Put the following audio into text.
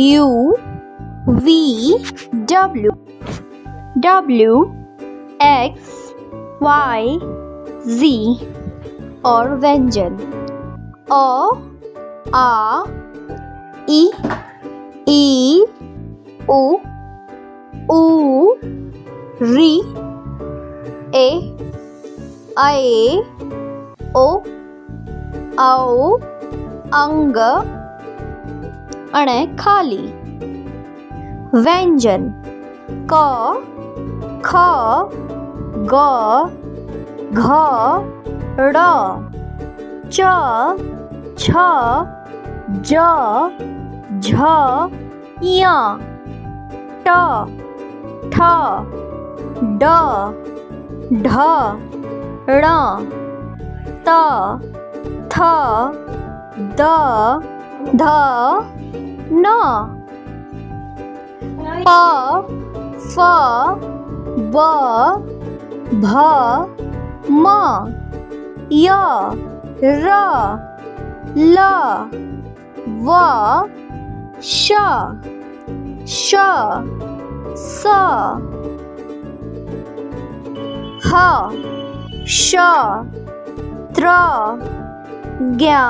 U V W. W X Y Z. Or Venjan. O A E E O U Re A I O Ao Anga अणय खाली। व्यंजन। क, ख, ग, घ ड च, छ, ज, झ य ट, ठ, ड, ढ, ण। त, थ, द ध, न। प, फ, ब, भ, म। य, र, ल, व, श श, स। ह, श, त्र, ज्ञा।